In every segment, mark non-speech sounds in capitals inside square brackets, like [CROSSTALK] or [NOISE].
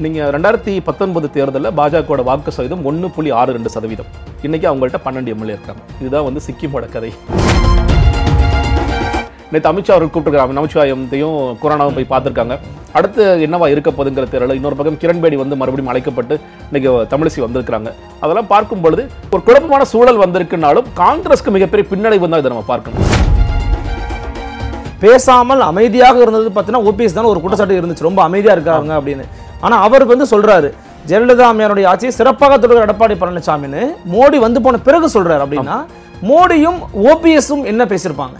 நீங்கள் ரெண்டாயிரத்தி பத்தொன்பது தேர்தலில் பாஜகவோட வாக்கு சதவீதம் ஒன்று புள்ளி ஆறு ரெண்டு சதவீதம். இன்னைக்கு அவங்கள்ட்ட பன்னெண்டு எம்எல்ஏ இருக்காங்க. இதுதான் வந்து சிக்கிமோட கதை. நேற்று அமித்ஷா அவர்கள் கூப்பிட்டுருக்காங்க நமச்சிவாயத்தையும் கொரோனாவும் போய் பார்த்துருக்காங்க. அடுத்து என்னவா இருக்க போதுங்கிற தெரியல இன்னொரு பக்கம் கிரண்பேடி வந்து மறுபடியும் அழைக்கப்பட்டு இன்னைக்கு தமிழிசை வந்திருக்கிறாங்க. அதெல்லாம் பார்க்கும் பொழுது ஒரு குழப்பமான சூழல் வந்திருக்குனாலும் காங்கிரஸ்க்கு மிகப்பெரிய பின்னடைவு தான் இதை நம்ம பார்க்கணும். பேசாமல் அமைதியாக இருந்தது பார்த்தீங்கன்னா ஓபிஎஸ் தான் ஒரு குற்றச்சாட்டு இருந்துச்சு. ரொம்ப அமைதியா இருக்காங்க அப்படின்னு. ஆனா அவருக்கு வந்து சொல்றாரு ஜெயலலிதா அம்மையாருடைய ஆட்சியை சிறப்பாக தொடர் எடப்பாடி பழனிசாமின்னு மோடி வந்து போன பிறகு சொல்றாரு அப்படின்னா மோடியும் ஓபிஎஸும் என்ன பேசியிருப்பாங்க?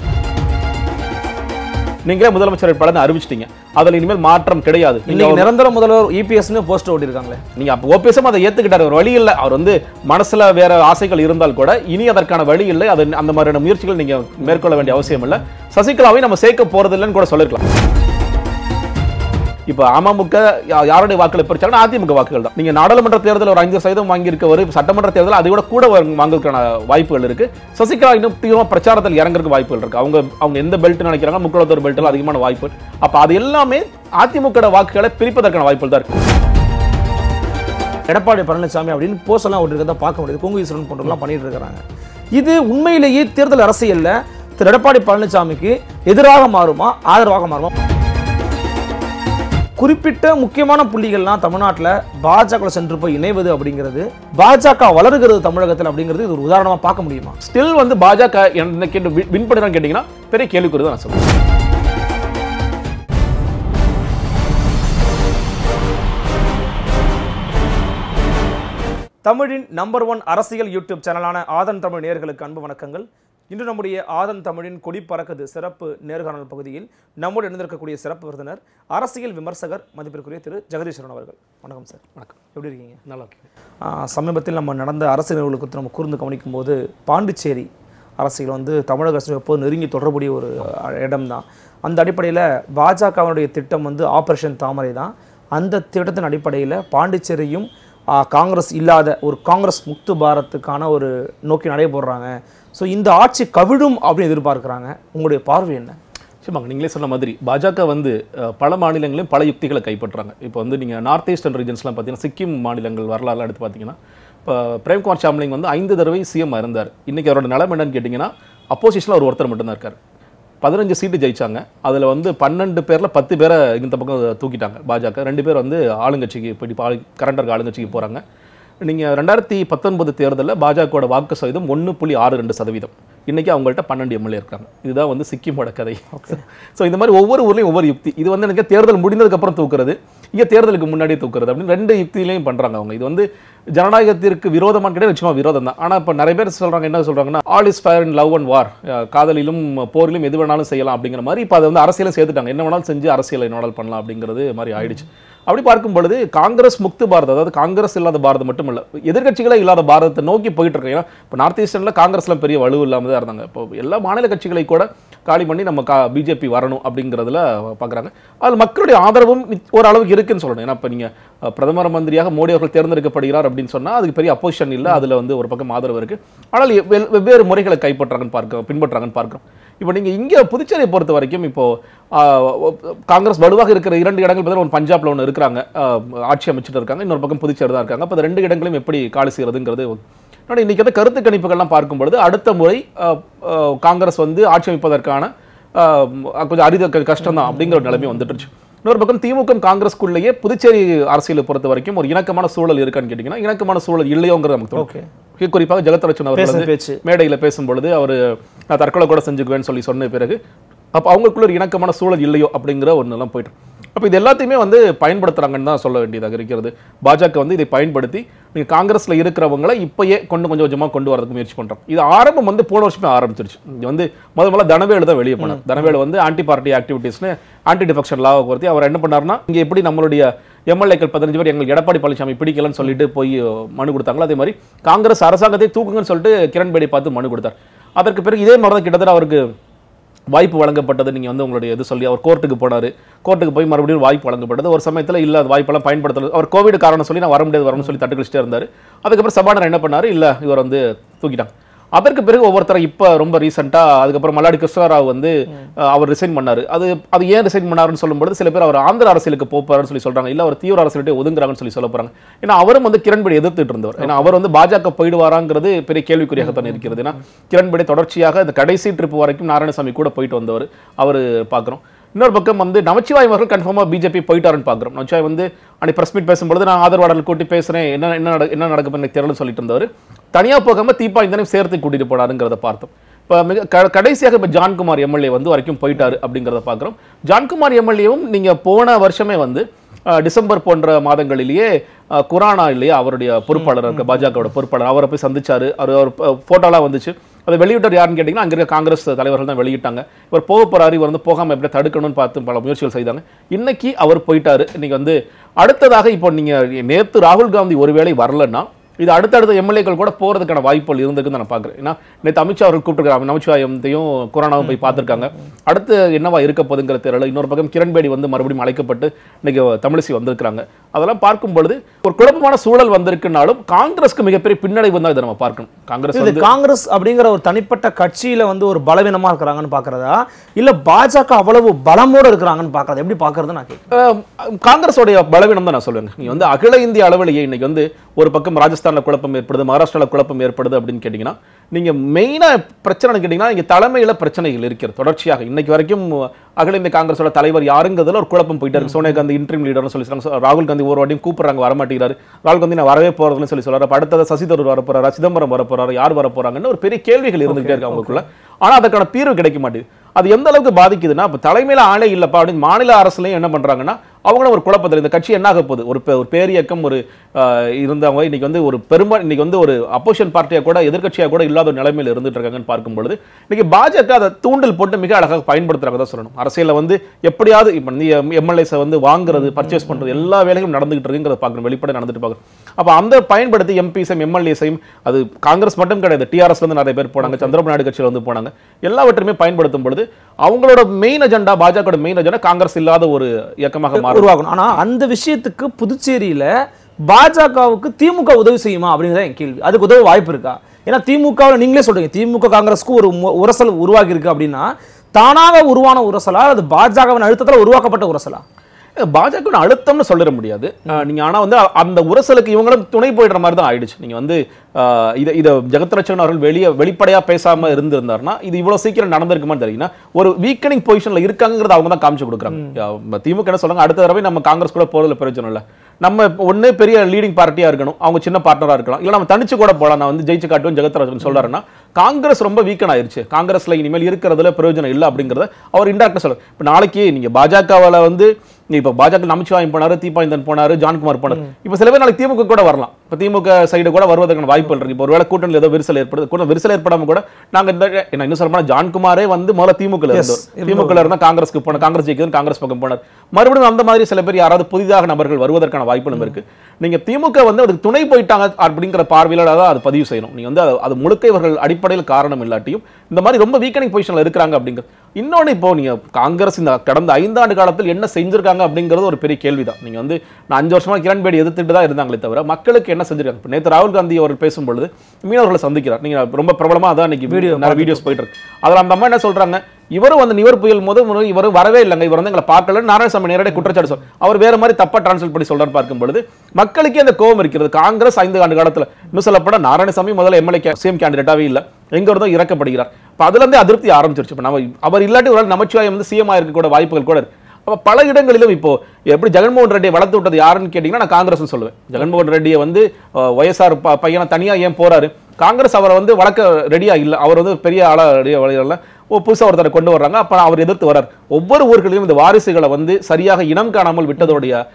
நீங்களே முதலமைச்சர் வேட்பாளர்னு அறிவிச்சிட்டீங்க. அதில் இனிமேல் மாற்றம் கிடையாது. நீங்க இன்னைக்கு நிரந்தர முதல்வர் இபிஎஸ்னு போஸ்டர் ஓட்டியிருக்காங்களே நீங்க அப்போ ஓபிஎஸும் அதை ஏத்துக்கிட்டாரு ஒரு வழி இல்லை. அவர் வந்து மனசுல வேற ஆசைகள் இருந்தால் கூட இனி அதற்கான வழி இல்லை. அது அந்த மாதிரியான முயற்சிகள் நீங்க மேற்கொள்ள வேண்டிய அவசியம் இல்லை. சசிகலாவை நம்ம சேர்க்க போறது இல்லைன்னு கூட சொல்லிருக்கலாம். இப்போ அமமுக யா- யாருடைய வாக்குகளை பிரிச்சாங்கன்னா அதிமுக வாக்குகள் தான். நீங்க நாடாளுமன்ற தேர்தலில் ஒரு ஐந்து சதவீதம் வாங்கியிருக்கவர் சட்டமன்ற தேர்தல் அதை விட கூட வா- வாங்குறதுக்கான வாய்ப்புகள் இருக்கு. சசிகலா இன்னும் தீவிரமாக பிரச்சாரத்தில் இறங்குறதுக்கு வாய்ப்புகள் இருக்கு. அவங்க அவங்க எந்த பெல்ட் நினைக்கிறாங்க? முக்குளத்தூர் பெல்ட்டில் அதிகமான வாய்ப்பு. அப்ப அது எல்லாமே அதிமுக வாக்குகளை பிரிப்பதற்கான வாய்ப்புகள் தான் இருக்கு. எடப்பாடி பழனிசாமி அப்படின்னு போஸ்ட் ஒன்று ஓட்டிருக்கதை பார்க்க முடியுது. கொங்கு ஈஸ்வரன் போன்றவங்களாம் பண்ணிட்டு இருக்கிறாங்க. இது உண்மையிலேயே தேர்தல் அரசியலில் திரு எடப்பாடி பழனிசாமிக்கு எதிராக மாறுமா ஆதரவாக மாறுமா? குறிப்பிட்ட முக்கியமான புள்ளிகள்லாம் தமிழ்நாட்டில் பாஜக சென்று போய் இணைவது அப்படிங்கிறது பாஜக வளருகிறது தமிழகத்தில் அப்படிங்கிறது இது ஒரு உதாரணமா பார்க்க முடியுமா? ஸ்டில் வந்து பாஜக என்ன கேட்டு வின் பண்ணுறான்னு கேட்டிங்கன்னா பெரிய கேள்விக்குறி தான் நான் சொல்லுவேன் தமிழின் நம்பர் ஒன் அரசியல் யூடியூப் சேனலான ஆதன் தமிழ் நேயர்களுக்கு அன்பு வணக்கங்கள். இன்று நம்முடைய ஆதன் தமிழின் கொடி பறக்குது சிறப்பு நேர்காணல் பகுதியில் நம்மோடு இணைந்திருக்கக்கூடிய சிறப்பு விருந்தினர் அரசியல் விமர்சகர் மதிப்பிற்குரிய திரு ஜெகதீஸ்வரன் அவர்கள். வணக்கம் சார். வணக்கம். எப்படி இருக்கீங்க? நல்லா இருக்கு ஆஹ் சமீபத்தில் நம்ம நடந்த அரசியல் நிகழ்வுகளை குறித்து நம்ம கூர்ந்து கவனிக்கும் போது பாண்டிச்சேரி அரசியல் வந்து தமிழக அரசு எப்போது நெருங்கி தொடர்புடைய ஒரு இடம் தான் அந்த அடிப்படையில் பாஜகவினுடைய திட்டம் வந்து ஆபரேஷன் தாமரை தான். அந்த திட்டத்தின் அடிப்படையில் பாண்டிச்சேரியும் காங்கிரஸ் இல்லாத ஒரு காங்கிரஸ் முக்து பாரத்துக்கான ஒரு நோக்கி நடைபெறாங்க. ஸோ இந்த ஆட்சி கவிழும் அப்படின்னு எதிர்பார்க்குறாங்க. உங்களுடைய பார்வை என்ன? நிச்சயமாங்க நீங்களே சொன்ன மாதிரி பாஜக வந்து பல மாநிலங்களையும் பல யுக்திகளை கைப்பற்றுறாங்க. இப்போ வந்து நீங்கள் நார்த் ஈஸ்டர்ன் ரீஜன்ஸ்லாம் பார்த்தீங்கன்னா சிக்கிம் மாநிலங்கள் வரலாறுலாம் எடுத்து பார்த்தீங்கன்னா இப்போ பிரேம்குமார் சாம்லிங் வந்து ஐந்து தடவை சிஎம் இருந்தார். இன்றைக்கி அவரோட நிலம் என்னன்னு கேட்டிங்கன்னா அப்போசிஷனில் அவர் ஒருத்தர் மட்டும்தான் இருக்கார். பதினஞ்சு சீட்டு ஜெயிச்சாங்க. அதில் வந்து பன்னெண்டு பேரில் பத்து பேரை இந்த பக்கம் தூக்கிட்டாங்க பாஜக. ரெண்டு பேர் வந்து ஆளுங்கட்சிக்கு போய் கரண்ட் இருக்க ஆளுங்கட்சிக்கு போகிறாங்க நீங்கள் ரெண்டாயிரத்தி பத்தொன்பது தேர்தலில் பாஜகவோட வாக்கு சதவீதம் ஒன்று புள்ளி ஆறு ரெண்டு சதவீதம். இன்னைக்கு அவங்கள்ட்ட பன்னெண்டு எம்எல்ஏ இருக்காங்க. இதுதான் வந்து சிக்கிமோட கதை. ஸோ [LAUGHS] இந்த மாதிரி ஒவ்வொரு ஊர்லேயும் ஒவ்வொரு யுக்தி. இது வந்து எனக்கு தேர்தல் முடிந்ததுக்கப்புறம் தூக்குறது இங்கே தேர்தலுக்கு முன்னாடியே தூக்குறது அப்படின்னு ரெண்டு யுக்தியிலையும் பண்ணுறாங்க அவங்க. இது வந்து ஜனநாயகத்திற்கு விரோதமான கிடையாது நிச்சயமா விரோதம் தான். ஆனால் இப்போ நிறைய பேர் சொல்கிறாங்க என்ன சொல்கிறாங்கன்னா all is fair in love and war காதலிலும் போரிலும் எது வேணாலும் செய்யலாம் அப்படிங்கிற மாதிரி இப்போ அதை வந்து அரசியலும் சேர்த்துட்டாங்க. என்ன வேணாலும் செஞ்சு அரசியலை என்ன வேணாலும் பண்ணலாம் அப்படிங்கிறது மாதிரி ஆயிடுச்சு. அப்படி பார்க்கும் பொழுது காங்கிரஸ் முக்து பாரத் அதாவது காங்கிரஸ் இல்லாத பாரதம் மட்டும் இல்லை எதிர்க்கட்சிகளே இல்லாத பாரதத்தை நோக்கி போயிட்டு இருக்காங்க ஏன்னா இப்போ நார்த் ஈஸ்டர்னில் காங்கிரஸ்லாம் பெரிய வலு இல்லாமல் தான் இருந்தாங்க. இப்போ எல்லா மாநில கட்சிகளை கூட காலி பண்ணி நம்ம கா பிஜேபி வரணும் அப்படிங்கிறதுல பார்க்குறாங்க அதில் மக்களுடைய ஆதரவும் ஓரளவுக்கு இருக்குன்னு சொல்லணும். ஏன்னா இப்போ நீங்கள் பிரதமர் மந்திரியாக மோடி அவர்கள் தேர்ந்தெடுக்கப்படுகிறார் அப்படின்னு சொன்னால் அதுக்கு பெரிய அப்போசிஷன் இல்லை. அதில் வந்து ஒரு பக்கம் ஆதரவு இருக்குது ஆனால் வெவ்வேறு முறைகளை கைப்பற்றாங்கன்னு பார்க்க பின்பற்றாங்கன்னு பார்க்குறோம். இப்போ நீங்கள் இங்கே புதுச்சேரியை பொறுத்த வரைக்கும் இப்போது காங்கிரஸ் வலுவாக இருக்கிற இரண்டு இடங்கள் பதில் ஒன்று பஞ்சாப்ல ஒன்று இருக்கிறாங்க. ஆட்சி அமைச்சிட்டு இருக்காங்க. இன்னொரு பக்கம் புதுச்சேரி தான் இருக்காங்க. அப்போ ரெண்டு இடங்களையும் எப்படி காலி செய்கிறதுங்கிறது ஆனால் இன்னைக்கு வந்து கருத்து கணிப்புகள்லாம் பார்க்கும் பொழுது அடுத்த முறை காங்கிரஸ் வந்து ஆட்சி அமைப்பதற்கான கொஞ்சம் அரித கஷ்டம் தான் அப்படிங்கிற ஒரு நிலைமை வந்துட்டுருச்சு. இன்னொரு பக்கம் திமுக காங்கிரஸ்குள்ளேயே புதுச்சேரி அரசியலை பொறுத்த வரைக்கும் ஒரு இணக்கமான சூழல் இருக்கான்னு கேட்டிங்கன்னா இணக்கமான சூழல் இல்லையோங்கிறது நமக்கு ஓகே. குறிப்பாக ஜெகத்ரட்சன் அவர்கள் பேச்சு. மேடையில் பேசும்பொழுது அவர் நான் தற்கொலை கூட செஞ்சுக்குவேன்னு சொல்லி சொன்ன பிறகு அப்போ அவங்களுக்குள்ள ஒரு இணக்கமான சூழல் இல்லையோ அப்படிங்கிற ஒன்றெல்லாம் போயிட்டு அப்போ இது எல்லாத்தையுமே வந்து பயன்படுத்துறாங்கன்னு தான் சொல்ல வேண்டியதாக இருக்கிறது. பாஜக வந்து இதை பயன்படுத்தி நீங்கள் காங்கிரஸில் இருக்கிறவங்களை இப்பயே கொண்டு கொஞ்சம் கொஞ்சமாக கொண்டு வரதுக்கு முயற்சி பண்ணுறோம் இது ஆரம்பம் வந்து போன வருஷமே ஆரம்பிச்சிருச்சு. இது வந்து முத முதல்ல தனவேலு தான் வெளியே போனார். தனவேலு வந்து ஆன்டி பார்ட்டி ஆக்டிவிட்டீஸ்னு ஆன்டி டிஃபெக்ஷன் லாவை பொறுத்தி அவர் என்ன பண்ணாருன்னா இங்கே எப்படி நம்மளுடைய எம்எல்ஏக்கள் பதினஞ்சு பேர் எங்களுக்கு எடப்பாடி பழனிசாமி பிடிக்கலன்னு சொல்லிட்டு போய் மனு கொடுத்தாங்களோ? அதே மாதிரி காங்கிரஸ் அரசாங்கத்தை தூக்குங்கன்னு சொல்லிட்டு கிரண்பேடி பார்த்து மனு கொடுத்தார். அதற்கு பிறகு இதே மாதிரி தான் கிட்டத்தட்ட அவருக்கு வாய்ப்பு வழங்கப்பட்டது. நீங்கள் வந்து உங்களுடைய இது சொல்லி அவர் கோர்ட்டுக்கு போனார். கோர்ட்டுக்கு போய் மறுபடியும் வாய்ப்பு வழங்கப்பட்டது. ஒரு சமயத்தில் இல்லை அது வாய்ப்பெல்லாம் பயன்படுத்தல. அவர் கோவிட் காரணம் சொல்லி நான் வர முடியாது வரணும்னு சொல்லி தட்டு கழிச்சிட்டே இருந்தார். அதுக்கப்புறம் சபாநாயகர் என்ன பண்ணார்? இல்லை இவர் வந்து தூக்கிட்டாங்க. அதற்கு பிறகு ஒவ்வொருத்தர் இப்போ ரொம்ப ரீசெண்டாக அதுக்கப்புறம் மல்லாடி கிருஷ்ணராவ் வந்து அவர் ரிசைன் பண்ணாரு. அது அது ஏன் ரிசைன் பண்ணாருன்னு சொல்லும்போது சில பேர் அவர் ஆந்திர அரசியலுக்கு போப்பாருன்னு சொல்லி சொல்றாங்க. இல்ல அவர் தீவிர அரசியல்கிட்ட ஒதுங்குறாங்கன்னு சொல்லி சொல்ல போறாங்க. ஏன்னா அவரும் வந்து கிரண்பேடி எதிர்த்துட்டு இருந்தவர். ஏன்னா அவர் வந்து பாஜக போயிடுவாராங்கிறது பெரிய கேள்விக்குறியாகத்தான் இருக்கிறது. ஏன்னா கிரண்பேடி தொடர்ச்சியாக இந்த கடைசி ட்ரிப் வரைக்கும் நாராயணசாமி கூட போயிட்டு வந்தவர். அவர் பார்க்குறோம் இன்னொரு பக்கம் வந்து நமச்சிவாய் அவர்கள் கன்ஃபார்மாக பிஜேபி போயிட்டாருன்னு பார்க்குறோம். நமச்சிவாய் வந்து அன்னைக்கு பிரஸ் மீட் பேசும்பொழுது நான் ஆதரவாளர்கள் கூட்டி பேசுறேன் என்ன என்ன என்ன நடக்கும் எனக்கு தெரியலன்னு சொல்லிட்டு இருந்தவர் தனியா போகாம தீபா இந்தனையும் சேர்த்து கூட்டிட்டு போனாருங்கிறத பார்த்தோம். இப்போ மிக க கடைசியாக இப்போ ஜான்குமார் எம்எல்ஏ வந்து வரைக்கும் போயிட்டாரு அப்படிங்கிறத பார்க்குறோம். ஜான்குமார் எம்எல்ஏவும் நீங்க போன வருஷமே வந்து டிசம்பர் போன்ற மாதங்களிலேயே குரானா இல்லையா அவருடைய பொறுப்பாளர் இருக்க பாஜகவோட பொறுப்பாளர் அவரை போய் சந்திச்சாரு. அவர் அவர் ஃபோட்டோலாம் வந்துச்சு. அதை வெளியிட்டவர் யாருன்னு கேட்டிங்கன்னா அங்கே இருக்க காங்கிரஸ் தலைவர்கள் தான் வெளியிட்டாங்க. இவர் போக போறாரு இவர் வந்து போகாம எப்படி தடுக்கணும்னு பார்த்து பல முயற்சிகள் செய்தாங்க. இன்னைக்கு அவர் போயிட்டாரு. இன்றைக்கி வந்து அடுத்ததாக இப்போ நீங்கள் நேற்று ராகுல் காந்தி ஒருவேளை வரலன்னா இது அடுத்தடுத்த எம்எல்ஏக்கள் கூட போறதுக்கான வாய்ப்புகள் இருந்திருக்குன்னு நான் பார்க்குறேன். ஏன்னா நேற்று அமித்ஷா அவர்கள் கூப்பிட்டுருக்காங்க நமச்சிவாயத்தையும் கொரோனாவும் போய் பார்த்துருக்காங்க. அடுத்து என்னவா இருக்க போகுதுங்கிற தெரியல. இன்னொரு பக்கம் கிரண்பேடி வந்து மறுபடியும் அழைக்கப்பட்டு இன்னைக்கு தமிழிசை வந்திருக்காங்க அதெல்லாம் பார்க்கும் பொழுது ஒரு குழப்பமான சூழல் வந்திருக்குனாலும் காங்கிரஸ்க்கு மிகப்பெரிய பின்னடைவு தான் இதை நம்ம பார்க்கணும். காங்கிரஸ் காங்கிரஸ் அப்படிங்கிற ஒரு தனிப்பட்ட கட்சியில வந்து ஒரு பலவீனமா இருக்கிறாங்கன்னு பாக்குறதா இல்ல பாஜக அவ்வளவு பலமோட இருக்கிறாங்கன்னு பாக்குறதா எப்படி பாக்குறது நான் காங்கிரஸோடைய பலவீனம் தான் நான் சொல்லுவேன் நீங்க வந்து அகில இந்திய அளவிலேயே இன்னைக்கு வந்து ஒரு பக்கம் ராஜஸ்தான்ல குழப்பம் ஏற்படுது மகாராஷ்டிரால குழப்பம் ஏற்படுது அப்படின்னு கேட்டிங்கன்னா நீங்க மெயினா பிரச்சனை கேட்டிங்கன்னா இங்க தலைமையில பிரச்சனைகள் இருக்கிறது. தொடர்ச்சியாக இன்னைக்கு வரைக்கும் அகில இந்திய காங்கிரஸோட தலைவர் யாருங்கிறதுல ஒரு குழப்பம் போயிட்டு இருக்கு. சோனியா காந்தி இன்ட்ரீம் லீடர்னு சொல்லி. ராகுல் காந்தி ஒரு வாட்டியும் கூப்பிடுறாங்க வரமாட்டேங்கிறாரு. ராகுல் காந்தி நான் வரவே போறதுன்னு சொல்லி சொல்றாரு. அப்ப அடுத்தது சசி தரூர் வர சிதம்பரம் வர யார் வர போறாங்கன்னு ஒரு பெரிய கேள்விகள் இருந்துகிட்டே இருக்கு அவங்களுக்குள்ள. ஆனா அதுக்கான தீர்வு கிடைக்க மாட்டேங்குது. அது எந்த அளவுக்கு பாதிக்குதுன்னா இப்ப தலைமையில ஆளே இல்லப்பா அப்படின்னு மாநில அரசுலயும் என்ன பண்றாங்கன்னா அவங்களும் ஒரு குழப்பத்தில் இந்த கட்சி என்ன ஆக போகுது? ஒரு ஒரு பேரியக்கம் ஒரு இருந்தவங்க இன்னைக்கு வந்து ஒரு பெரும்பா இன்னைக்கு வந்து ஒரு அப்போசிஷன் பார்ட்டியா கூட எதிர்க்கட்சியா கூட இல்லாத ஒரு நிலைமையில இருந்துட்டு இருக்காங்கன்னு பார்க்கும் பொழுது இன்னைக்கு பாஜக அதை தூண்டல் போட்டு மிக அழகாக பயன்படுத்துறாங்க தான் சொல்லணும். அரசியல்ல வந்து எப்படியாவது இப்ப நீ எம்எல்ஏஸை வந்து வாங்குறது பர்ச்சேஸ் பண்றது எல்லா வேலைகளும் நடந்துகிட்டு இருக்குங்கிறத பார்க்கணும் வெளிப்படை நடந்துட்டு பார்க்கணும். அப்ப அந்த பயன்படுத்தி எம்பிஸையும் எம்எல்ஏஸையும் அது காங்கிரஸ் மட்டும் கிடையாது டிஆர்எஸ்ல இருந்து நிறைய பேர் போனாங்க சந்திரபாபு நாயுடு கட்சியில வந்து போனாங்க எல்லாவற்றையுமே பயன்படுத்தும் பொழுது அவங்களோட main agenda Bajaka main agenda Congress இல்லாத ஒரு இயக்கமாக மாறும். உருவாக்கணும் அந்த விஷயத்துக்கு புதுச்சேரியில பாஜகவுக்கு திமுக உதவி செய்யுமா அப்படிங்கிறத என் கேள்வி. அதுக்கு உதவ வாய்ப்பு இருக்கா? ஏன்னா திமுகவில் நீங்களே சொல்றீங்க திமுக காங்கிரஸ்க்கு ஒரு உரசல் உருவாகி இருக்கு அப்படின்னா தானாக உருவான உரசலா அது பாஜகவின் அழுத்தத்தில் உருவாக்கப்பட்ட உரசலா? பாஜக அழுத்தம்னு சொல்லிட முடியாது. அஹ் நீங்க ஆனா வந்து அந்த உரசலுக்கு இவங்களும் துணை போயிடுற மாதிரி தான் ஆயிடுச்சு. நீங்க வந்து இத இத ஜெகத்ரட்சகன் அவர்கள் வெளிய வெளிப்படையா பேசாம இருந்திருந்தாருன்னா இது இவ்வளவு சீக்கிரம் நடந்திருக்குமான்னு தெரியுங்கன்னா ஒரு வீக்கனிங் பொசிஷன்ல இருக்காங்கிறத அவங்க தான் காமிச்சு கொடுக்குறாங்க. திமுக என்ன சொல்றாங்க? அடுத்த தடவை நம்ம காங்கிரஸ் கூட போறதுல பிரயோஜனம் இல்ல. நம்ம ஒண்ணு பெரிய லீடிங் பார்ட்டியா இருக்கணும். அவங்க சின்ன பார்ட்னரா இருக்கலாம். இல்ல நம்ம தனிச்சு கூட போலாம். நான் வந்து ஜெயிச்சு காட்டுவேன் ஜெகத்ராஜன் சொல்றாருன்னா காங்கிரஸ் ரொம்ப வீக்கன் ஆயிருச்சு. காங்கிரஸ்ல இனிமேல் இருக்கிறதுல பிரயோஜனம் இல்லை அப்படிங்கறத அவர் இன்டெரக்டா சொல்றாரு. இப்ப நாளைக்கு நீங்க பாஜகவால வந்து இப்ப பாஜக நமச்சிவாயம் போனாரு தீபாயந்தன் போனாரு ஜான்குமார் போனாரு. இப்ப சில பேர் நாளைக்கு திமுக கூட வரலாம். இப்ப திமுக சைடு கூட வருவதற்கான வாய்ப்புகள் இருக்கு. இப்போ ஒருவேளை கூட்டணியில் ஏதோ விரிசல் ஏற்படுது கூட விரிசல் ஏற்படாம கூட நாங்க இந்த என்ன இன்னும் சொல்ல போனா ஜான்குமாரே வந்து முதல்ல திமுக இருந்தோம் திமுக ல இருந்தா காங்கிரஸ்க்கு போன காங்கிரஸ் ஜெயிக்குதுன்னு காங்கிரஸ் பக்கம் போனார். மறுபடியும் அந்த மாதிரி சில பேர் யாராவது புதிதாக நபர்கள் வருவதற்கான வாய்ப்புகளும் இருக்கு. நீங்க திமுக வந்து அதுக்கு துணை போயிட்டாங்க அப்படிங்கிற பார்வையில தான் அது பதிவு செய்யணும். நீங்க வந்து அது- முழுக்க இவர்கள் அடிப்படையில் காரணம் இல்லாட்டியும் இந்த மாதிரி ரொம்ப வீக்கனிங் பொசிஷன்ல இருக்கிறாங்க அப்படிங்கிறது இன்னொன்னு இப்போ நீங்க காங்கிரஸ் இந்த கடந்த ஐந்தாண்டு காலத்தில் என்ன செஞ்சிருக்காங்க அப்படிங்கிறது ஒரு பெரிய கேள்விதான். நீங்க வந்து நான் அஞ்சு வருஷமா கிரண்பேடி எதிர்த்துட்டு தான் இருந்தாங்களே தவிர மக்களுக்கு என்ன செஞ்சிருக்காங்க? இப்போ நேற்று ராகுல் காந்தி அவர்கள் பேசும்பொழுது மீனவர்களை சந்திக்கிறார். நீங்க ரொம்ப பிரபலமா அதான் இன்னைக்கு வீடியோ நிறைய வீடியோஸ் போயிட்டு இருக்கு அதில் அந்த அம்மா என்ன சொல்றாங்க? இவரும் வந்து நிவர் புயல் முதல் முறை இவர் வரவே இல்லைங்க. இவர் வந்து எங்களை பார்க்கல. நாராயணசாமி நேரடியாக குற்றச்சாட்டு சொல் அவர் வேற மாதிரி தப்பா டிரான்ஸ்லேட் பண்ணி சொல்றாரு பார்க்கும் பொழுது மக்களுக்கே அந்த கோபம் இருக்கிறது. காங்கிரஸ் ஐந்து ஆண்டு காலத்துல இன்னும் சொல்லப்பட நாராயணசாமி முதல்ல எம்எல்ஏ சேம் கேண்டிடேட்டாவே இல்ல. எங்க இருந்தோ இறக்கப்படுகிறார். இப்போ அதுல இருந்தே அதிருப்தி ஆரம்பிச்சிருச்சு. இப்போ நம்ம அவர் இல்லாட்டி ஒரு நமச்சிவாயம் வந்து சிஎம் இருக்க கூட வாய்ப்புகள் கூட இருக்கு. அப்போ பல இடங்களிலும் இப்போ எப்படி ஜெகன்மோகன் ரெட்டியை வளர்த்து விட்டது யாருன்னு கேட்டிங்கன்னா நான் காங்கிரஸ் சொல்லுவேன். ஜெகன்மோகன் ரெட்டியை வந்து ஒய்எஸ்ஆர் ப- பையனை தனியாக ஏன் போறாரு? காங்கிரஸ் அவரை வந்து வளர்க்க ரெடியாக இல்லை. அவர் வந்து பெரிய ஆளாக ரெடியா வளரல ஓ புதுசாக ஒருத்தரை கொண்டு வர்றாங்க. அப்போ அவர் எதிர்த்து வர்றார். ஒவ்வொரு ஊர்களிலும் இந்த வாரிசுகளை வந்து சரியாக இனம் காணாமல் விட்டதோடைய?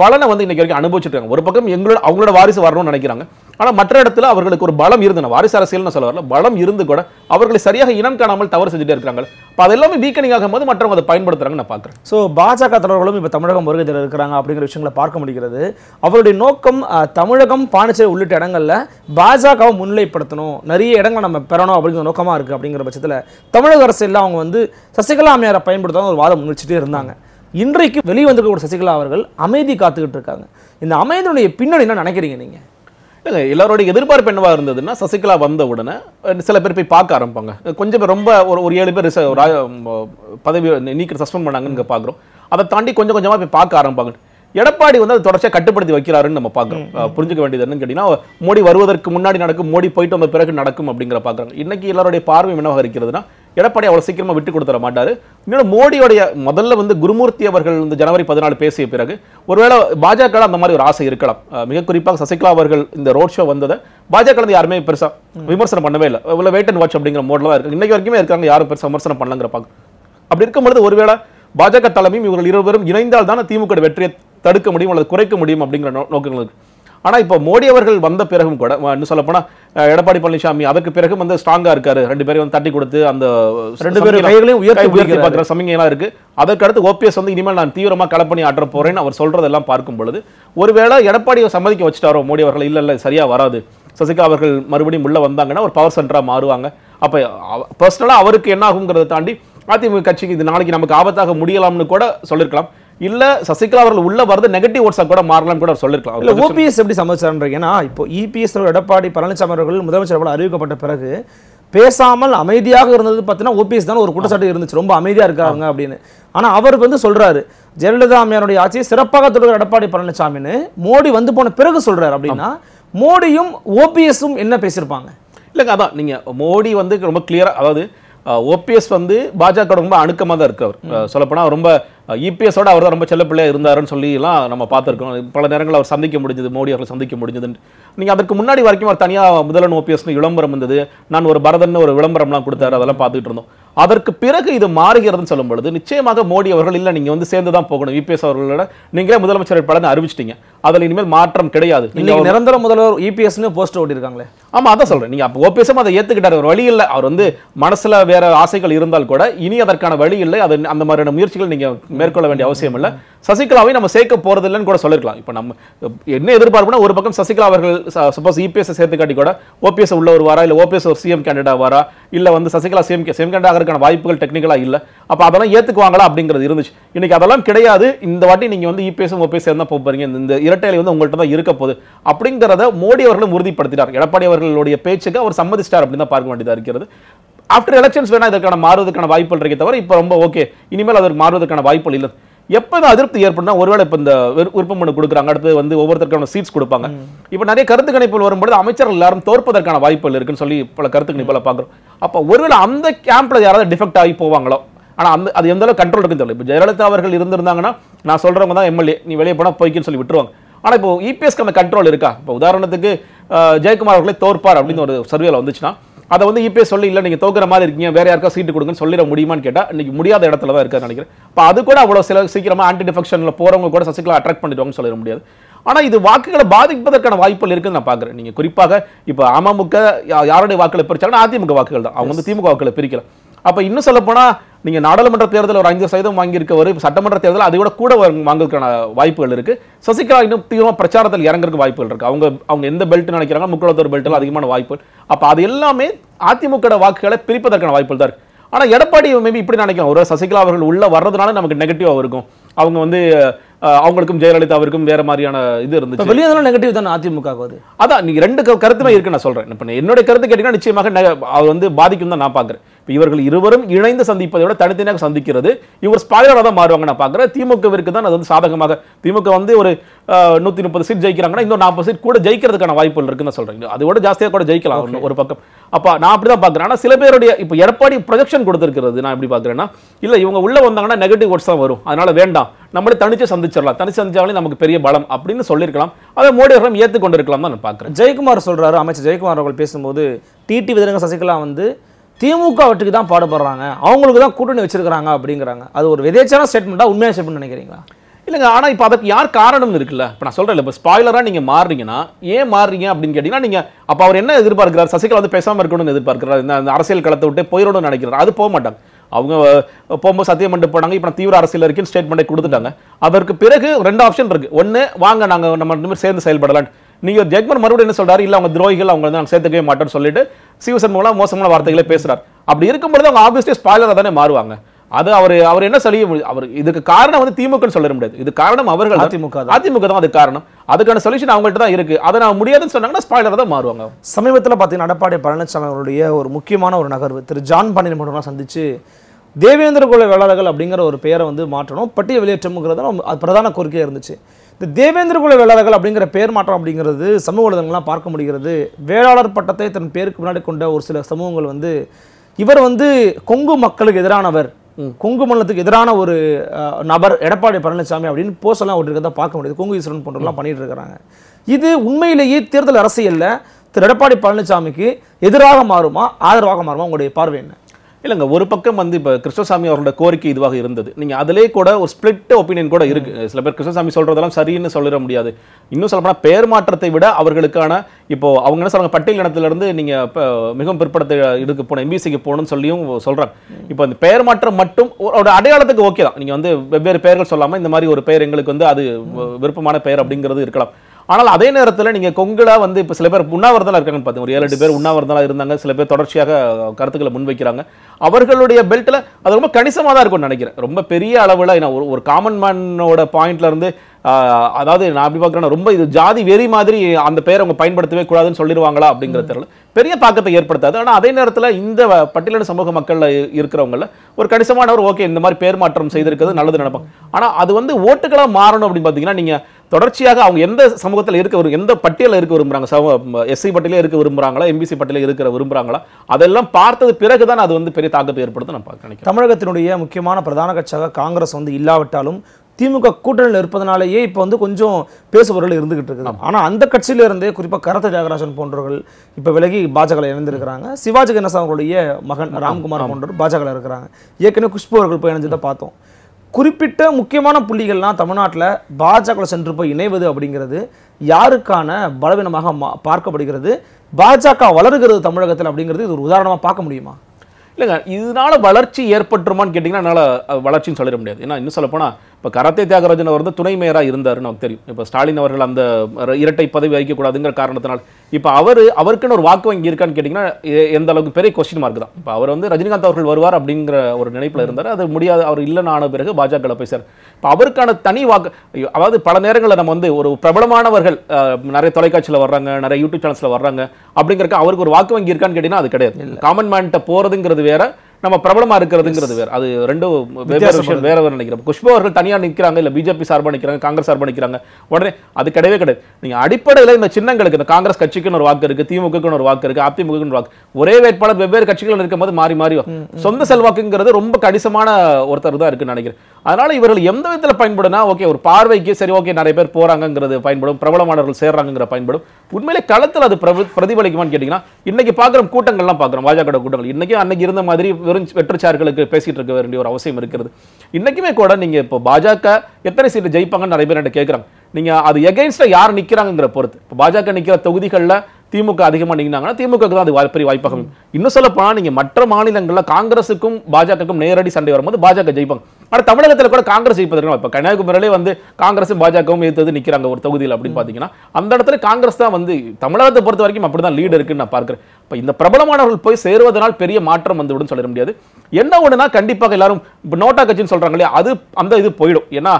பலனை வந்து இன்றைக்கி வரைக்கும் அனுபவிச்சுட்டு ஒரு பக்கம் எங்களோட அவங்களோட வாரிசு வரணும்னு நினைக்கிறாங்க. ஆனால் மற்ற இடத்துல அவர்களுக்கு ஒரு பலம் இருந்து வாரிசு அரசியல்னு சொல்ல வரல. பலம் இருந்து கூட அவர்களை சரியாக இனம் காணாமல் தவறு செஞ்சுட்டே இருக்கிறாங்க இப்போ அது எல்லாமே வீக்கனிங் ஆகும்போது மற்றவங்க அதை பயன்படுத்துறாங்க நான் பார்க்குறேன். ஸோ பாஜக தலைவர்களும் இப்போ தமிழகம் வருகை இருக்கிறாங்க அப்படிங்கிற விஷயங்களை பார்க்க முடிகிறது. அவருடைய நோக்கம் தமிழகம் பாண்டிச்சேரி உள்ளிட்ட இடங்களில் பாஜகவை முன்னிலைப்படுத்தணும். நிறைய இடங்கள் நம்ம பெறணும் அப்படிங்கிற நோக்கமாக இருக்குது அப்படிங்கிற பட்சத்தில் தமிழக அரசியல்ல அவங்க வந்து சசிகலா அம்மையாரை பயன்படுத்தாமல் ஒரு வாதம் முன்னிச்சுட்டே இருந்தாங்க. இன்றைக்கு வெளியே வந்திருக்கக்கூடிய சசிகலா அவர்கள் அமைதி காத்துக்கிட்டு இருக்காங்க. இந்த அமைதியுடைய பின்னணி என்ன நினைக்கிறீங்க நீங்க? இல்லைங்க எல்லாரோடைய எதிர்பார்ப்பு என்னவா இருந்ததுன்னா சசிகலா வந்த உடனே சில பேர் போய் பார்க்க ஆரம்பிப்பாங்க. கொஞ்சம் பேர் ரொம்ப ஒரு ஒரு ஏழு பேர் பதவி நீக்கிற சஸ்பெண்ட் பண்ணாங்கன்னு பார்க்குறோம் அதை தாண்டி கொஞ்சம் கொஞ்சமா போய் பார்க்க ஆரம்பிப்பாங்க. எடப்பாடி வந்து அதை தொடர்ச்சியாக கட்டுப்படுத்தி வைக்கிறாருன்னு நம்ம பார்க்குறோம் புரிஞ்சுக்க வேண்டியது என்னன்னு கேட்டிங்கன்னா மோடி வருவதற்கு முன்னாடி நடக்கும் மோடி போயிட்டு வந்த பிறகு நடக்கும் அப்படிங்கிற பார்க்குறாங்க இன்னைக்கு எல்லாருடைய பார்வை என்னவாக இருக்கிறதுனா எடப்பாடி அவ்வளவு சீக்கிரமா விட்டு கொடுத்துட மாட்டாரு. இன்னொன்று மோடியோடைய முதல்ல வந்து குருமூர்த்தி அவர்கள் இந்த ஜனவரி பதினாலு பேசிய பிறகு ஒருவேளை பாஜக அந்த மாதிரி ஒரு ஆசை இருக்கலாம். மிக குறிப்பாக சசிகலா அவர்கள் இந்த ரோட் ஷோ வந்ததை பாஜக யாருமே பெருசா விமர்சனம் பண்ணவே இல்லை. இவ்வளவு வெயிட் அண்ட் வாட்ச் அப்படிங்கிற மோட்ல தான் இருக்கு. இன்னைக்கு வரைக்குமே இருக்காங்க யாரும் பெருசா விமர்சனம் பண்ணலங்கிற பார்க்க. அப்படி இருக்கும் பொழுது ஒருவேளை பாஜக தலைமையும் இவர்கள் இருவரும் இணைந்தால் தானே திமுக வெற்றியை தடுக்க முடியும் அல்லது குறைக்க முடியும் அப்படிங்கிற நோக்கங்கள் இருக்கு. ஆனா இப்போ மோடி அவர்கள் வந்த பிறகும் கூட இன்னும் சொல்ல போனா எடப்பாடி பழனிசாமி அதற்கு பிறகு வந்து ஸ்ட்ராங்கா இருக்காரு. ரெண்டு பேரும் வந்து தட்டி கொடுத்து அந்த ரெண்டு பேரும் கைகளையும் உயர்த்தி உயர்த்தி. பார்க்குற சமிக்கைலாம் இருக்கு. அதற்கு அடுத்து ஓபிஎஸ் வந்து இனிமேல் நான் தீவிரமா களப்பணி ஆற்ற போறேன்னு அவர் சொல்றதெல்லாம் பார்க்கும் பொழுது ஒருவேளை எடப்பாடியை சம்மதிக்க வச்சுட்டாரோ மோடி அவர்கள் இல்ல இல்ல சரியா வராது. சசிகலா அவர்கள் மறுபடியும் உள்ள வந்தாங்கன்னா ஒரு பவர் சென்டரா மாறுவாங்க. அப்ப பர்சனலா அவருக்கு என்ன ஆகுங்கிறத தாண்டி அதிமுக கட்சிக்கு இது நாளைக்கு நமக்கு ஆபத்தாக முடியலாம்னு கூட சொல்லிருக்கலாம். இல்ல சசிகலா அவர்கள் உள்ள வரது நெகட்டிவ் ஓட்ஸா கூட மாறலாம் கூட சொல்லிருக்கலாம். இல்ல ஓபிஎஸ் எப்படி சமாளிச்சாருன்றீங்க ஏன்னா இப்போ இபிஎஸ் எடப்பாடி பழனிசாமி அவர்கள் முதலமைச்சர் அறிவிக்கப்பட்ட பிறகு பேசாமல் அமைதியாக இருந்தது பார்த்தீங்கன்னா ஓபிஎஸ் தான் ஒரு குற்றச்சாட்டு இருந்துச்சு. ரொம்ப அமைதியா இருக்காங்க அப்படின்னு. ஆனா அவருக்கு வந்து சொல்றாரு ஜெயலலிதா அம்மையாருடைய ஆட்சியை சிறப்பாக தொடர் எடப்பாடி பழனிசாமின்னு மோடி வந்து போன பிறகு சொல்றாரு அப்படின்னா மோடியும் ஓபிஎஸும் என்ன பேசியிருப்பாங்க? இல்லைங்க அதான் நீங்க மோடி வந்து ரொம்ப கிளியரா அதாவது ஓபிஎஸ் வந்து பாஜக ரொம்ப அணுக்கமாக தான் இருக்கு அவர். சொல்லப்போனா ரொம்ப இபிஎஸோட அவர் தான் ரொம்ப செல்ல பிள்ளையா இருந்தாருன்னு சொல்லி எல்லாம் நம்ம பார்த்துருக்கோம். பல நேரங்கள் அவர் சந்திக்க முடிஞ்சது மோடி அவர்கள் சந்திக்க முடிஞ்சதுன்னு. நீங்க அதற்கு முன்னாடி வரைக்கும் அவர் தனியா முதல்வன் ஓபிஎஸ்னு விளம்பரம் இருந்தது. நான் ஒரு பரதன் ஒரு விளம்பரம்லாம் கொடுத்தாரு அதெல்லாம் பார்த்துட்டு இருந்தோம். அதற்கு பிறகு இது மாறுகிறதுன்னு சொல்லும் பொழுது நிச்சயமாக மோடி அவர்கள் இல்ல நீங்க வந்து சேர்ந்து தான் போகணும். இபிஎஸ் அவர்களோட நீங்களே முதலமைச்சர் வேட்பாளர்னு அறிவிச்சிட்டீங்க. அதுல இனிமேல் மாற்றம் கிடையாது. நீங்க இன்னைக்கு நிரந்தர முதல்வர் இபிஎஸ்னு போஸ்டர் ஓட்டியிருக்காங்களே ஆமா அதான் சொல்றேன். நீங்கள் அப்போ ஓபிஎஸ்எம் அதை ஏத்துக்கிட்டாரு. ஒரு வழி இல்லை. அவர் வந்து மனசுல வேற ஆசைகள் இருந்தால் கூட இனி அதற்கான வழி இல்லை. அது அந்த மாதிரியான முயற்சிகள் நீங்க மேற்கொள்ள வேண்டிய அவசியம் இல்லை. சசிகலாவை நம்ம சேர்க்க போறது இல்லைன்னு கூட சொல்லிருக்கலாம். இப்போ நம்ம என்ன எதிர்பார்ப்புனா ஒரு பக்கம் சசிகலா அவர்கள் சப்போஸ் இபிஎஸ் சேர்த்து காட்டி கூட ஓபிஎஸ் உள்ள வருவாரா இல்ல ஓபிஎஸ் ஒரு சிஎம் கேண்டிடேட் வாரா இல்ல வந்து சசிகலா சிஎம் சிஎம் கேண்டிடேட் ஆகிறதுக்கான வாய்ப்புகள் டெக்னிக்கலா இல்ல. அப்போ அதெல்லாம் ஏத்துக்குவாங்களா அப்படிங்கிறது இருந்துச்சு. இன்னைக்கு அதெல்லாம் கிடையாது. இந்த வாட்டி நீங்க வந்து இபிஎஸ் ஓபிஎஸ் சேர்ந்தா போக போறீங்க. இந்த- இரட்டையில வந்து உங்கள்கிட்ட தான் இருக்க போகுது. அப்படிங்கிறத மோடி அவர்களும் உறுதிப்படுத்தினார் எடப்பாடி அவர் அவர்களுடைய பேச்சுக்கு அவர் சம்மதிச்சிட்டார் அப்படின்னு தான் பார்க்க வேண்டியதா இருக்கிறது. ஆஃப்டர் எலெக்ஷன்ஸ் வேணா இதற்கான மாறுவதற்கான வாய்ப்புகள் இருக்கே தவிர இப்போ ரொம்ப ஓகே இனிமேல் அதற்கு மாறுவதற்கான வாய்ப்புகள் இல்லை. எப்போ இந்த அதிருப்தி ஏற்படுனா ஒருவேளை இப்போ இந்த விரு- விருப்ப மனு கொடுக்குறாங்க அடுத்து வந்து ஒவ்வொருத்தருக்கான சீட்ஸ் கொடுப்பாங்க. இப்போ நிறைய கருத்து கணிப்புகள் வரும்போது அமைச்சர்கள் எல்லாரும் தோற்பதற்கான வாய்ப்புகள் இருக்குன்னு சொல்லி பல கருத்து கணிப்புகளை பார்க்குறோம். அப்போ ஒருவேளை அந்த கேம்ப்ல யாராவது டிஃபெக்ட் ஆகி போவாங்களோ? ஆனா அந்த அது எந்த அளவுக்கு கண்ட்ரோல் இருக்குன்னு தெரியல. இப்போ ஜெயலலிதா அவர்கள் இருந்திருந்தாங்கன்னா நான் சொல்றவங்க தான் எம்எல்ஏ நீ வெளியே போனா போய்க்குன்னு சொல்லி விட்டுருவாங்க. ஆனா இப்போ இபிஎஸ்க்கு அந்த கண்ட்ரோல் இருக்கா? இப்போ உதாரணத்துக்கு ஜெயக்குமார் அவர்களே தோற்பார் அப்படின்னு ஒரு சர்வேல வந்துச்சுன்னா அதை வந்து இபிஎஸ் சொல்லி இல்லை நீங்க தோக்குற மாதிரி இருக்கீங்க வேற யாருக்கா சீட்டு கொடுங்கன்னு சொல்லிட முடியுமான்னு கேட்டா இன்னைக்கு முடியாத இடத்துல தான் இருக்காரு நினைக்கிறேன். இப்போ அது கூட அவ்வளவு சில சீக்கிரமா ஆன்டி டிஃபெக்ஷன்ல போறவங்க கூட சசிகலா அட்ராக்ட் பண்ணிடுவாங்கன்னு சொல்லிட முடியாது. ஆனா இது வாக்குகளை பாதிப்பதற்கான வாய்ப்புகள் இருக்குன்னு நான் பார்க்குறேன் நீங்க குறிப்பாக இப்போ அமமுக யாருடைய வாக்குகளை பிரிச்சாங்கன்னா அதிமுக வாக்குகள் தான். அவங்க வந்து திமுக வாக்குகளை பிரிக்கல. அப்ப இன்னும் சொல்ல போனா நீங்க நாடாளுமன்ற தேர்தல் ஒரு ஐந்து சதவீதம் வாங்கியிருக்கவர் சட்டமன்ற தேர்தல் அதை விட கூட வாங்க- வாங்குறதுக்கான வாய்ப்புகள் இருக்கு. சசிகலா இன்னும் தீவிரமா பிரச்சாரத்தில் இறங்குறதுக்கு வாய்ப்புகள் இருக்கு. அவங்க அவங்க எந்த பெல்ட் நினைக்கிறாங்க முக்குளத்தூர் பெல்ட்டில் அதிகமான வாய்ப்புகள். அப்ப அது எல்லாமே அதிமுக வாக்குகளை பிரிப்பதற்கான வாய்ப்புகள் தான் இருக்கு. ஆனா எடப்பாடி மேபி இப்படி நினைக்கலாம். ஒரு சசிகலா அவர்கள் உள்ள வர்றதுனால நமக்கு நெகட்டிவா இருக்கும். அவங்க வந்து அவங்களுக்கும் ஜெயலலிதாவிற்கும் வேற மாதிரியான இது இருந்துச்சு. வெளியே நெகட்டிவ் தானே அதிமுக அது? அதான் நீங்க ரெண்டு கருத்துமே இருக்கு நான் சொல்றேன். இப்ப என்னுடைய கருத்து கேட்டீங்கன்னா நிச்சயமாக அவர் வந்து பாதிக்கும் தான் நான் பார்க்கிறேன் இப்போ இவர்கள் இருவரும் இணைந்து சந்திப்பதை விட தனித்தனியாக சந்திக்கிறது. இவர் ஸ்பாயிலராக தான் மாறுவாங்க நான் பார்க்குறேன். திமுகவிற்கு தான் அது வந்து சாதகமாக. திமுக வந்து ஒரு நூற்றி முப்பது சீட் ஜெயிக்கிறாங்கன்னா இன்னும் நாற்பது சீட் கூட ஜெயிக்கிறதுக்கான வாய்ப்புகள் இருக்குன்னு சொல்றேன் அதை விட ஜாஸ்தியாக கூட ஜெயிக்கலாம் ஒரு- பக்கம். அப்ப நான் அப்படி தான் பார்க்குறேன். ஆனால் சில பேருடைய இப்போ எடப்பாடி ப்ரொஜெக்ஷன் கொடுத்துருக்கிறது நான் எப்படி பார்க்குறேன்னா இல்லை இவங்க உள்ள வந்தாங்கன்னா நெகட்டிவ் ஓட்ஸ் தான் வரும். அதனால வேண்டாம். நம்மளே தனிச்சு சந்திச்சிடலாம். தனிச்சு சந்திச்சாலே நமக்கு பெரிய பலம் அப்படின்னு சொல்லியிருக்கலாம். அதை மோடி அவர்களும் ஏற்றுக்கொண்டிருக்கலாம் தான் நான் பார்க்குறேன். ஜெயக்குமார் சொல்றாரு. அமைச்சர் ஜெயக்குமார் அவர்கள் பேசும்போது டிடி விதரங்க சசிகலா வந்து திமுக வெற்றிக்கு தான் பாடுபடுறாங்க. அவங்களுக்கு தான் கூட்டணி வச்சிருக்கிறாங்க அப்படிங்கிறாங்க. அது ஒரு விதேச்சான ஸ்டேட்மெண்ட்டாக உண்மையான ஸ்டேட்மெண்ட் நினைக்கிறீங்களா? இல்லைங்க ஆனால் இப்போ அதுக்கு யார் காரணம்னு இருக்குல்ல? இப்போ நான் சொல்கிறேன் இப்போ ஸ்பாய்லராக நீங்கள் மாறுறீங்கன்னா ஏன் மாறுறீங்க அப்படின்னு கேட்டிங்கன்னா நீங்கள் அப்போ அவர் என்ன எதிர்பார்க்கிறார்? சசிகலா வந்து பேசாமல் இருக்கணும்னு எதிர்பார்க்கிறார். இந்த அரசியல் களத்தை விட்டு போயிடணும்னு நினைக்கிறார். அது போக மாட்டாங்க. அவங்க போகும்போது சத்தியம் பண்ணிட்டு போனாங்க. இப்போ நான் தீவிர அரசியல் இருக்குன்னு ஸ்டேட்மெண்ட்டை கொடுத்துட்டாங்க. அதற்கு பிறகு ரெண்டு ஆப்ஷன் இருக்கு. ஒன்று வாங்க நாங்கள் நம்ம ரெண்டு சேர்ந்து செயல்படலான்னு நீங்க ஜெக்மன் மறுபடியும் என்ன சொல்றாரு? இல்ல அவங்க துரோகிகள் அவங்க வந்து நாங்க சேர்த்துக்கவே மாட்டோம்னு சொல்லிட்டு சிவசன் மூலம் மோசமான வார்த்தைகளை பேசுறாரு. அப்படி இருக்கும்பொழுது அவங்க ஆப்வியஸ்லி ஸ்பாய்லராக தானே மாறுவாங்க. அது அவர் அவர் என்ன சொல்ல முடியும் அவர் இதுக்கு காரணம் வந்து திமுகன்னு சொல்ல முடியாது. இது காரணம் அவர்கள். அதிமுக. அதிமுக தான் அதுக்கு காரணம். அதுக்கான சொல்யூஷன் அவங்கள்ட்ட தான் இருக்கு. அதை நான் முடியாதுன்னு சொன்னாங்கன்னா ஸ்பாயிலர் தான் மாறுவாங்க. சமீபத்தில் பார்த்தீங்கன்னா எடப்பாடி பழனிசாமி அவருடைய ஒரு முக்கியமான ஒரு நகர்வு திரு ஜான் பாண்டியன் மட்டும் சந்திச்சு தேவேந்திர குல வேளாளர்கள் அப்படிங்கிற ஒரு பெயரை வந்து மாற்றணும் பட்டியல் வெளியேற்றம்ங்கிறது அது பிரதான கோரிக்கையாக இருந்துச்சு. இந்த தேவேந்திர குல வேளாளர்கள் அப்படிங்கிற பெயர் மாற்றம் அப்படிங்கிறது சமூக ஊடகங்கள்லாம் பார்க்க முடிகிறது. வேளாளர் பட்டத்தை தன் பேருக்கு முன்னாடி கொண்ட ஒரு சில சமூகங்கள் வந்து இவர் வந்து கொங்கு மக்களுக்கு எதிரானவர். கொங்கு மண்டலத்துக்கு எதிரான ஒரு நபர் எடப்பாடி பழனிசாமி அப்படின்னு போஸ்டெல்லாம் ஓட்டிருக்கதை பார்க்க முடியுது. கொங்கு ஈஸ்வரன் போன்றவங்களாம் பண்ணிட்டு இருக்கிறாங்க இது உண்மையிலேயே தேர்தல் அரசியல்ல திரு எடப்பாடி பழனிசாமிக்கு எதிராக மாறுமா ஆதரவாக மாறுமா உங்களுடைய பார்வை என்ன? இல்லைங்க ஒரு பக்கம் வந்து இப்போ கிருஷ்ணசாமி அவரோட கோரிக்கை இதுவாக இருந்தது. நீங்கள் அதிலே கூட ஒரு ஸ்பிளிட் ஒப்பீனியன் கூட இருக்குது சில பேர் கிருஷ்ணசாமி சொல்கிறதெல்லாம் சரின்னு சொல்லிட முடியாது. இன்னும் சொல்லப்போனால் பெயர் மாற்றத்தை விட அவர்களுக்கான இப்போது அவங்க என்ன சொல்கிறாங்க பட்டியல் இனத்திலிருந்து நீங்கள் இப்போ மிகவும் பிற்படுத்த இதுக்கு போகணும் எம்பிசிக்கு போகணும்னு சொல்லியும் சொல்கிறாங்க இப்போ அந்த பெயர் மாற்றம் மட்டும் ஒரு அடையாளத்துக்கு ஓகே தான். நீங்கள் வந்து வெவ்வேறு பெயர்கள் சொல்லாமல் இந்த மாதிரி ஒரு பெயர் எங்களுக்கு வந்து அது விருப்பமான பெயர் அப்படிங்கிறது இருக்கலாம். ஆனால் அதே நேரத்தில் நீங்க கொங்குலா வந்து இப்போ சில பேர் உண்ணாவிரதம் இருக்காங்கன்னு பார்த்தீங்க ஒரு ஏழு எட்டு பேர் உண்ணாவிரதம் இருந்தாங்க. சில பேர் தொடர்ச்சியாக கருத்துக்களை முன்வைக்கிறாங்க. அவர்களுடைய பெல்ட்ல அது ரொம்ப கணிசமாக தான் இருக்கும்னு நினைக்கிறேன். ரொம்ப பெரிய அளவில் ஏன்னா ஒரு ஒரு காமன் மேனோட பாயிண்ட்ல இருந்து ஆஹ், அதாவது நான் அப்படி பார்க்குறேன்னா ரொம்ப இது ஜாதி வெறி மாதிரி அந்த பேரை அவங்க பயன்படுத்தவே கூடாதுன்னு சொல்லிடுவாங்களா அப்படிங்கிற தெரியல பெரிய தாக்கத்தை ஏற்படுத்தாது. ஆனால் அதே நேரத்தில் இந்த பட்டியலின சமூக மக்கள்ல இருக்கிறவங்கள ஒரு கணிசமானவர் ஓகே இந்த மாதிரி பேர் மாற்றம் செய்திருக்கிறது நல்லது நினைப்பாங்க. ஆனால் அது வந்து ஓட்டுகளா மாறணும் அப்படின்னு பார்த்தீங்கன்னா நீங்க தொடர்ச்சியாக அவங்க எந்த சமூகத்தில் இருக்க விரும் எந்த பட்டியலில் இருக்க விரும்புறாங்க? எஸ்சி பட்டியலே இருக்க விரும்புறாங்களா? எம்பிசி பட்டியலே இருக்கிற விரும்புறாங்களா? அதெல்லாம் பார்த்தது பிறகுதான் அது வந்து பெரிய தாக்கத்தை ஏற்படுத்த நான் பார்க்க நினைக்கிறேன். தமிழகத்தினுடைய முக்கியமான பிரதான கட்சியாக காங்கிரஸ் வந்து இல்லாவிட்டாலும் திமுக கூட்டணியில் இருப்பதனாலேயே இப்போ வந்து கொஞ்சம் பேசுபொருள் இருந்துகிட்டு இருக்குது. ஆனால் அந்த கட்சியில இருந்தே குறிப்பாக கரத்த தியாகராஜன் போன்றவர்கள் இப்போ விலகி பாஜக இணைந்திருக்கிறாங்க. சிவாஜி கணேசன் அவர்களுடைய மகன் ராம்குமார் போன்றவர் பாஜக இருக்கிறாங்க. ஏற்கனவே குஷ்பு அவர்கள் போய் இணைஞ்சதை பார்த்தோம். குறிப்பிட்ட முக்கியமான புள்ளிகள்லாம் தமிழ்நாட்டில் பாஜகவில் சென்று போய் இணைவது அப்படிங்கிறது யாருக்கான பலவீனமாக மா- பார்க்கப்படுகிறது? பாஜக வளருகிறது தமிழகத்தில் அப்படிங்கிறது இது ஒரு உதாரணமாக பார்க்க முடியுமா? இல்லைங்க இதனால் வளர்ச்சி ஏற்பட்டுருமான்னு கேட்டிங்கன்னா என்னால் வளர்ச்சின்னு சொல்லிட முடியாது. ஏன்னா இன்னும் சொல்லப்போனால் இப்போ கராத்தே தியாகராஜன் அவர் வந்து துணை மேயராக இருந்தாருன்னு நமக்கு தெரியும். இப்போ ஸ்டாலின் அவர்கள் அந்த இரட்டை பதவி வகிக்கக்கூடாதுங்கிற காரணத்தினால். இப்போ அவர் அவருக்குன்னு ஒரு வாக்கு வங்கி இருக்கான்னு கேட்டிங்கன்னா எந்த அளவுக்கு பெரிய கொஸ்டின் மார்க் தான். இப்போ அவர் வந்து ரஜினிகாந்த் அவர்கள் வருவார் அப்படிங்கிற ஒரு நினைப்பில் இருந்தார். அது முடியாது அவர் இல்லைன்னு ஆன பிறகு பாஜக போய் சார். இப்போ அவருக்கான தனி வாக்கு அதாவது பல நேரங்களில் நம்ம வந்து ஒரு பிரபலமானவர்கள் நிறைய தொலைக்காட்சியில் வர்றாங்க நிறைய யூடியூப் சேனல்ஸில் வர்றாங்க அப்படிங்கிறக்க அவருக்கு ஒரு வாக்கு வங்கி இருக்கான்னு கேட்டிங்கன்னா அது கிடையாது. காமன் மேன்ட்ட போகிறதுங்கிறது வேற நம்ம பிரபலமா இருக்கிறதுங்கிறது வேற. அது ரெண்டும் வெவ்வேறு விஷயம் வேற வேற நினைக்கிறோம் குஷ்பு அவர்கள் தனியா நிக்கிறாங்க இல்ல பிஜேபி சார்பா நிக்கிறாங்க காங்கிரஸ் சார்பா நிக்கிறாங்க. உடனே அது கிடையவே கிடையாது. நீங்க அடிப்படையில இந்த சின்னங்களுக்கு இந்த காங்கிரஸ் கட்சிக்குன்னு ஒரு வாக்கு இருக்கு திமுகக்குன்னு ஒரு வாக்கு இருக்கு அதிமுகன்னு ஒரு வாக்கு ஒரே வேட்பாளர் வெவ்வேறு கட்சிகள் இருக்கும்போது மாறி மாறி வரும். சொந்த செல்வாக்குங்கிறது ரொம்ப கணிசமான ஒருத்தர் தான் இருக்குன்னு நினைக்கிறேன். அதனால் இவர்கள் எந்த விதத்தில் பயன்படுனா ஓகே ஒரு பார்வைக்கு சரி ஓகே நிறைய பேர் போகிறாங்கங்கிறது பயன்படும் பிரபலமானவர்கள் சேர்றாங்கிற பயன்படும். உண்மையிலே களத்தில் அது பிரபு பிரதிபலிக்குமான்னு கேட்டிங்கன்னா இன்றைக்கி பார்க்குற கூட்டங்கள்லாம் பார்க்குறோம் பாஜக கூட்டங்கள். இன்றைக்கும் அன்னைக்கு இருந்த மாதிரி வெறும் வெற்றுச்சார்களுக்கு பேசிகிட்டு இருக்க வேண்டிய ஒரு அவசியம் இருக்கிறது. இன்றைக்குமே கூட நீங்கள் இப்போ பாஜக எத்தனை சீட்டு ஜெயிப்பாங்கன்னு நிறைய பேர் என்கிட்ட கேட்குறாங்க நீங்க அது எகெயின்ஸ்டாக யார் நிற்கிறாங்கிற பொறுத்து. இப்போ பாஜக நிற்கிற தொகுதிகளில் திமுக அதிகமா நின்னாங்கன்னா திமுக தான் அது பெரிய வாய்ப்பாக அமையும். இன்னும் சொல்ல போனா நீங்க மற்ற மாநிலங்கள்ல காங்கிரஸுக்கும் பாஜகவுக்கும் நேரடி சண்டை வரும்போது பாஜக ஜெயிப்பாங்க. ஆனா தமிழகத்துல கூட காங்கிரஸ் ஜெயிப்பதற்கு இப்போ கன்னியாகுமரியிலே வந்து காங்கிரஸும் பாஜகவும் எதிர்த்து நிக்கிறாங்க ஒரு தொகுதியில் அப்படின்னு பாத்தீங்கன்னா. அந்த இடத்துல காங்கிரஸ் தான் வந்து தமிழகத்தை பொறுத்த வரைக்கும் அப்படிதான் லீடு இருக்குன்னு நான் பார்க்கிறேன். இப்போ இந்த பிரபலமானவர்கள் போய் சேருவதனால் பெரிய மாற்றம் வந்து விடும் சொல்லிட முடியாது. என்ன ஒண்ணுனா கண்டிப்பாக எல்லாரும் இப்போ நோட்டா கட்சின்னு சொல்றாங்க இல்லையா அது அந்த இது போயிடும். ஏன்னா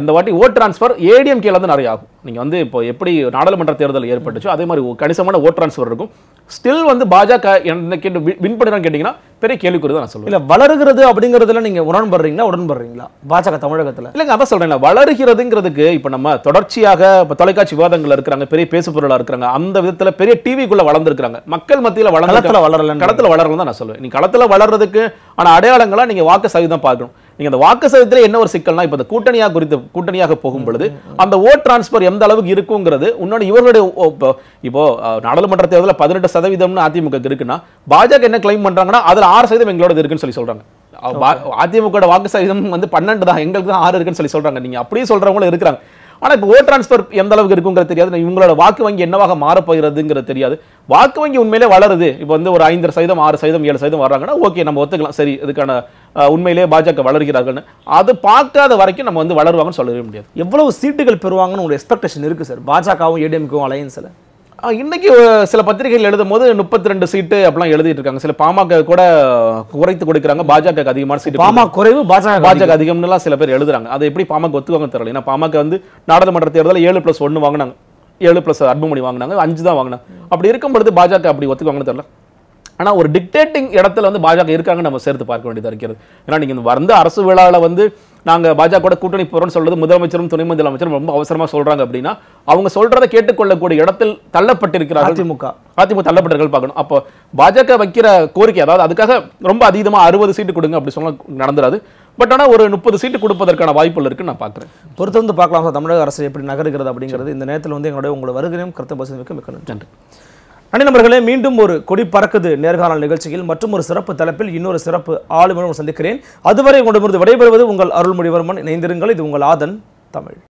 இந்த வாட்டி ஓட் டிரான்ஸ்ஃபர் ஏடிஎம்கேல இருந்து நிறைய ஆகும். நீங்கள் வந்து இப்போ எப்படி நாடாளுமன்ற தேர்தல் ஏற்பட்டுச்சோ அதே மாதிரி ஒரு கணிசமான ஓட் டிரான்ஸ்ஃபர் இருக்கும். ஸ்டில் வந்து பாஜக என்னைக்கு வின் பண்ணுறான்னு கேட்டிங்கன்னா பெரிய கேள்விக்குறி தான் நான் சொல்லுவேன். இல்ல வளருகிறது அப்படிங்கிறதுல நீங்க உடன்படுறீங்களா உடன்படுறீங்களா? பாஜக தமிழகத்துல. இல்லைங்க அதான் சொல்றேன் வளருகிறதுங்கிறதுக்கு இப்போ நம்ம தொடர்ச்சியாக இப்போ தொலைக்காட்சி விவாதங்கள் இருக்கிறாங்க பெரிய பேசு பொருளா இருக்கிறாங்க அந்த விதத்துல பெரிய டிவிக்குள்ள வளர்ந்துருக்காங்க மக்கள் மத்தியில வளர்ந்து வளரலன்னு. களத்துல வளரணும் தான் நான் சொல்லுவேன். நீங்க களத்துல வளர்றதுக்கு ஆன அடையாளங்களா நீங்க வாக்கு சதவீதம் பார்க்கணும். நீங்க அந்த வாக்கு சதவீதத்துல என்ன ஒரு சிக்கல்னா இப்போ இந்த கூட்டணியாக குறித்து கூட்டணியாக போகும் பொழுது அந்த ஓட் டிரான்ஸ்பர் எந்த அளவுக்கு இருக்குங்கிறது இன்னொன்று இவர்களுடைய இப்போ நாடாளுமன்ற தேர்தலில் பதினெட்டு சதவீதம்னு அதிமுக இருக்குன்னா பாஜக என்ன கிளைம் பண்றாங்கன்னா அதுல ஆறு சதவீதம் எங்களோட இருக்குன்னு சொல்லி சொல்றாங்க. அதிமுக வாக்கு சதவீதம் வந்து பன்னெண்டு தான் எங்களுக்கு தான் ஆறு இருக்குன்னு சொல்லி சொல்றாங்க. நீங்க அப்படியே சொல்றவங்களும் இருக்கிறாங்க. ஆனா இப்போ ஓட் டிரான்ஸ்பர் எந்த அளவுக்கு இருக்குங்கிறது தெரியாது. இவங்களோட வாக்கு வங்கி என்னவாக மாறப் போகிறதுங்கிறது தெரியாது. வாக்கு வங்கி உண்மையிலே வளருது. இப்போ வந்து ஒரு ஐந்து சதவீதம் ஆறு சதவீதம் ஏழு சதவீதம் வர்றாங்கன்னா ஓகே நம்ம ஒத்துக்கலாம். சரி இதுக்கான உண்மையிலே பாஜக வளர்கிறார்கள்னு. அது பார்க்காத வரைக்கும் நம்ம வந்து வளருவாங்கன்னு சொல்லவே முடியாது. எவ்வளவு சீட்டுகள் பெறுவாங்கன்னு ஒரு எக்ஸ்பெக்டேஷன் இருக்கு சார் பாஜகவும் ஏடிஎம்கும் அலையன்ஸ்ல அஹ், சில பத்திரிகைகள் எழுதும் போது முப்பத்தி ரெண்டு சீட்டு அப்படிலாம் எழுதிட்டு இருக்காங்க சில பாமக கூட குறைத்து கொடுக்குறாங்க. பாஜக அதிகமான சீட்டு பாமக குறைவு பாஜக பாஜக அதிகம்னுலாம் சில பேர் எழுதுறாங்க. அதை எப்படி பாமக ஒத்துவாங்க தெரியல. ஏன்னா பாமக வந்து நாடாளுமன்ற தேர்தலில் ஏழு பிளஸ் ஒன்று வாங்கினாங்க. ஏழு பிளஸ் அன்புமணி வாங்கினாங்க. அஞ்சு தான் வாங்கினாங்க. அப்படி இருக்கும் பொழுது பாஜக அப்படி ஒத்துக்குவாங்கன்னு தெரியல. ஆனா ஒரு டிக்டேட்டிங் இடத்துல வந்து பாஜக இருக்காங்க நம்ம சேர்த்து பார்க்க வேண்டியதா இருக்கிறது. ஏன்னா நீங்க இந்த வந்த அரசு விழாவில் வந்து நாங்க பாஜக கூட கூட்டணி போறோம்னு சொல்றது முதலமைச்சரும் துணை முதலமைச்சரும் ரொம்ப அவசரமா சொல்றாங்க அப்படின்னா அவங்க சொல்றதை கேட்டுக்கொள்ளக்கூடிய இடத்தில் தள்ளப்பட்டிருக்கிறார்கள். அதிமுக. அதிமுக தள்ளப்பட்டவர்கள் பார்க்கணும். அப்போ பாஜக வைக்கிற கோரிக்கை அதாவது அதுக்காக ரொம்ப அதிகமா அறுபது சீட்டு கொடுங்க அப்படி சொன்னா நடந்துராது. பட் ஆனா ஒரு முப்பது சீட்டு கொடுப்பதற்கான வாய்ப்புகள் இருக்குன்னு நான் பார்க்குறேன். பொறுத்து வந்து பார்க்கலாம். தமிழக அரசு எப்படி நகருகிறது அப்படிங்கிறது இந்த நேரத்தில் வந்து எங்களுடைய உங்களோட வருகையும் கருத்து பசுமைக்கு மிக்க நன்றி. அனிநபர்களே மீண்டும் ஒரு கொடி பறக்குது நேர்காணல் நிகழ்ச்சியில். மற்றும் ஒரு சிறப்பு தலைப்பில் இன்னொரு சிறப்பு ஆளுமையுடன் சந்திக்கிறேன். அதுவரை உங்களிடமிருந்து விடைபெறுவது உங்கள் அருள்மொழிவர்மன். இணைந்திருங்கள் இது உங்கள் ஆதன் தமிழ்.